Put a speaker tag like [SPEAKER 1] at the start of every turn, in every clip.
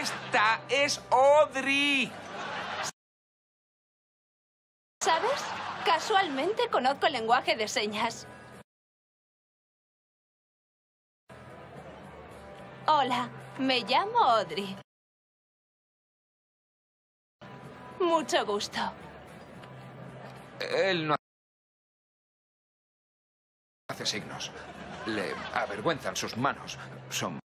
[SPEAKER 1] Esta es Audrey.
[SPEAKER 2] ¿Sabes? Casualmente conozco el lenguaje de señas. Hola, me llamo Audrey. Mucho gusto.
[SPEAKER 1] Él no hace signos. Le avergüenzan sus manos. Son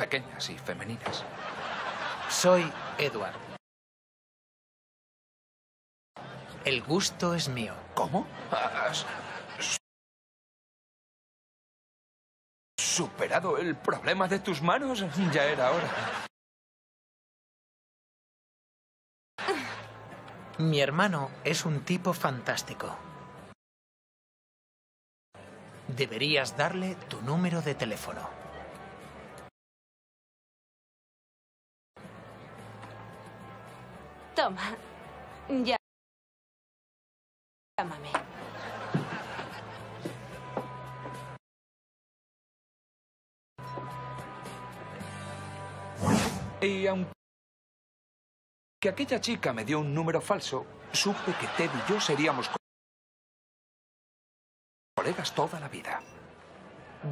[SPEAKER 1] pequeñas y femeninas.
[SPEAKER 3] Soy Edward. El gusto es mío.
[SPEAKER 1] ¿Cómo? ¿Has superado el problema de tus manos? Ya era hora.
[SPEAKER 3] Mi hermano es un tipo fantástico. Deberías darle tu número de teléfono.
[SPEAKER 2] Toma. Ya. Llámame.
[SPEAKER 1] Y aunque aquella chica me dio un número falso, supe que Ted y yo seríamos co- colegas toda la vida.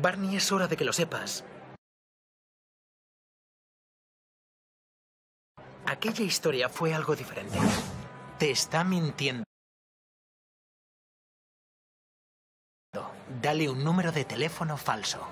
[SPEAKER 3] Barney, es hora de que lo sepas. Aquella historia fue algo diferente. Te está mintiendo. Dale un número de teléfono falso.